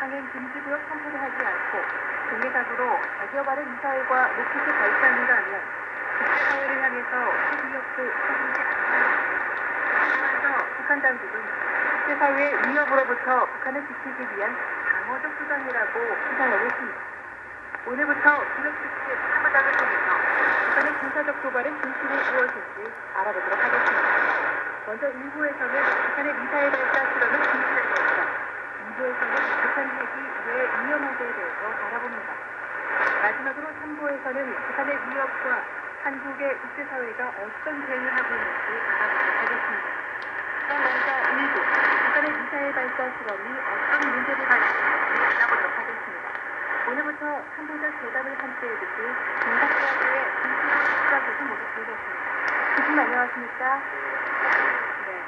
상행 금지구역 선포를 하지 않고 공개적으로 안의 미사일과 로켓을 발사하는가 하면 국제사회를 향해서 핵위협도 해주지 않습니다. 따라서 북한 당국은 국제사회의 위협으로부터 북한을 지키기 위한 방어적 수단이라고 수상하고 있습니다. 오늘부터 기획특집 사무장을 통해서 북한의 군사적 도발은 진실이 무엇인지 알아보도록 하겠습니다. 먼저 1부에서는 북한의 미사일 발사 실험을 진실했습니다. 2부에서는 북한 핵이 왜 위험한지에 대해서 알아봅니다. 마지막으로 3부에서는 북한의 위협과 한국의 국제사회가 어떤 대응을 하고 있는지 알아보도록 하겠습니다. 먼저 1부, 북한의 미사일 발사 실험이 어떤 문제를 가지는지 알아보도록 하겠습니다. 오늘부터 3부작 대답을 함께 듣고 동작대학교의 김수호 수학교수 모두 모셨습니다. 교수님 안녕하십니까? 네.